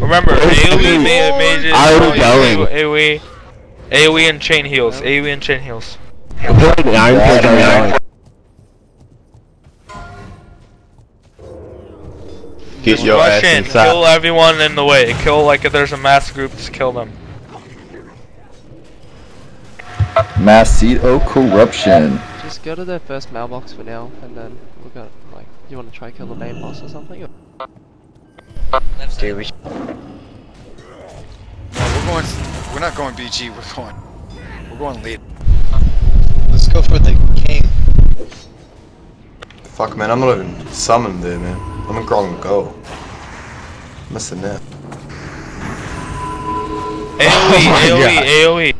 Remember, AoE, ma mages, I'm going. AoE, AoE and chain heals, AoE and chain heals. We're playing the Iron Forge right. Get your Rush ass in, inside. kill everyone in the way. Kill like if there's a mass group, just kill them. Mass seed of corruption. Just go to the first mailbox for now, and then we're gonna like. You want to try kill the main boss or something? Dude, we no, we're going. We're not going BG. We're going. We're going lead. Let's go for the king. Fuck man, I'm not even summoned there man. I'm in Grom'gol. Missing that. AoE, oh my AoE,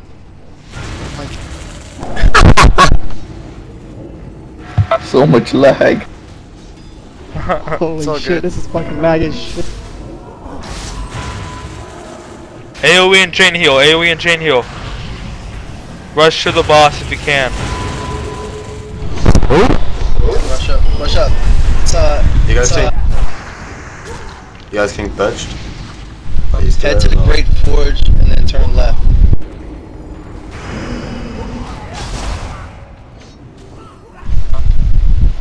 AoE. So much lag. Holy shit, good. this is fucking lag as shit. AoE and chain heal, AoE and chain heal. Rush to the boss if you can. Rush up, rush up. It's, uh, You guys it's, uh, think? You guys think budged? You head to the have, Great Forge and then turn left.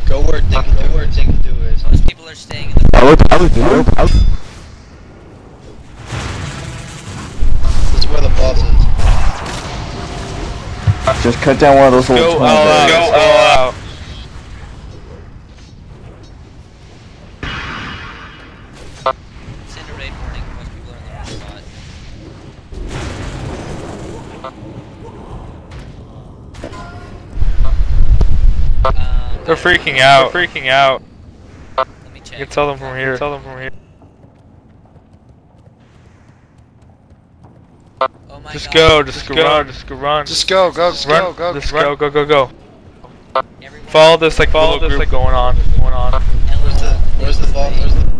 Go where Dink, go where Dingadoo is. Most people are staying in the I was, I was doing I was, Just cut down one of those little Go twin all out, go all out. send a raid warning. Most people are in the wrong spot. Um, They're freaking out. They're freaking out. let me check. You can tell them from here. Tell them from here. Oh my Just go, just go, run, just go, run. Just go, go, just run, go, go, just run. go, go, go, go. Everyone, Follow this like follow this like going on, going on. Where's the, where's the boss? Where's the,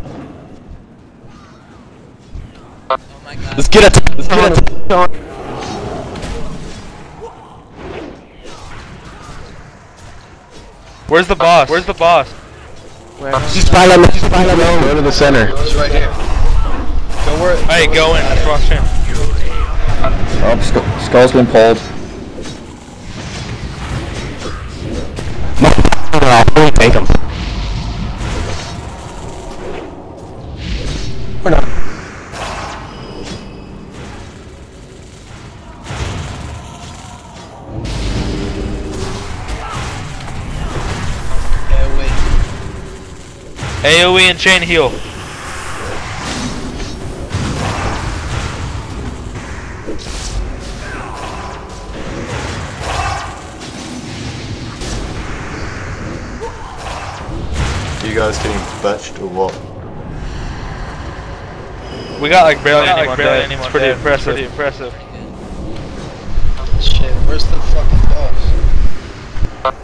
Oh my god. let's get it. Let's get it. Where's the boss? Where's the boss? Where? Just find them. Just find them. Go to the center. it's right here. Go where, Hey, go in, it's just rush in. Oh, Skull, Skull's been pulled. Holy take them. We're not. Yeah. AoE and chain heal. You guys getting budged or what? We got like barely got, like, anyone barely anyone It's pretty dead. impressive. Pretty impressive. Shit, where's the fucking boss?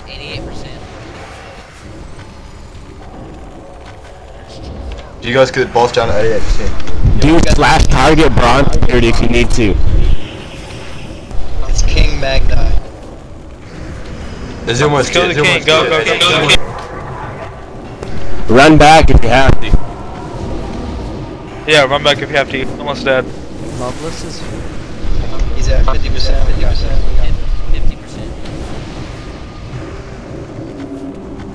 88%. Do You guys get the boss down to 88%. Do slash target bronze beard if you need to. It's King Magni. Is almost Kill the king. it's Go, go, go, go, go. Run back if you have to. Yeah, run back if you have to. Almost dead. Loveless is. He's at 50%, 50%. 50%.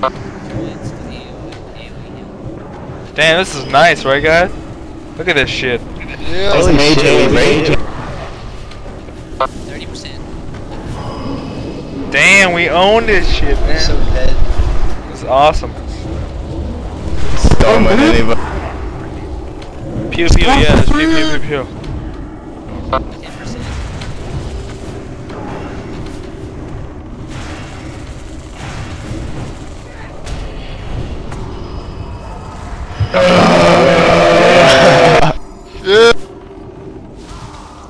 It's the AoE heal. Damn, this is nice, right, guys? Look at this shit. Yeah. Holy shit, rage. 30%. Damn, we own this shit, He's man. so dead. This is awesome. Storm with anybody. Pew pew, yeah, just pew pew pew pew. 10%.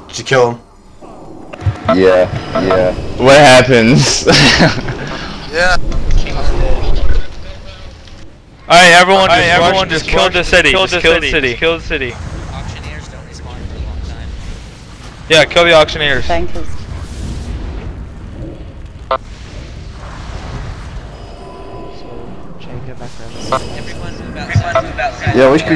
Did you kill him? Yeah, yeah. What happens? Yeah. King's dead. Alright, everyone, Alright, just everyone just just kill the city. kill the city, city. Kill the city. Auctioneers don't respawn for a long time. Yeah, kill the auctioneers. Tankers. So, Jane, get back around. Everyone move outside. Yeah, we should